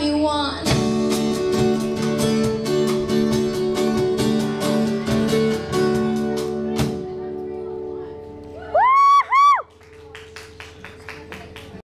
me you want.